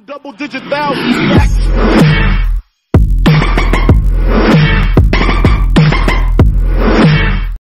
Double digit thousands.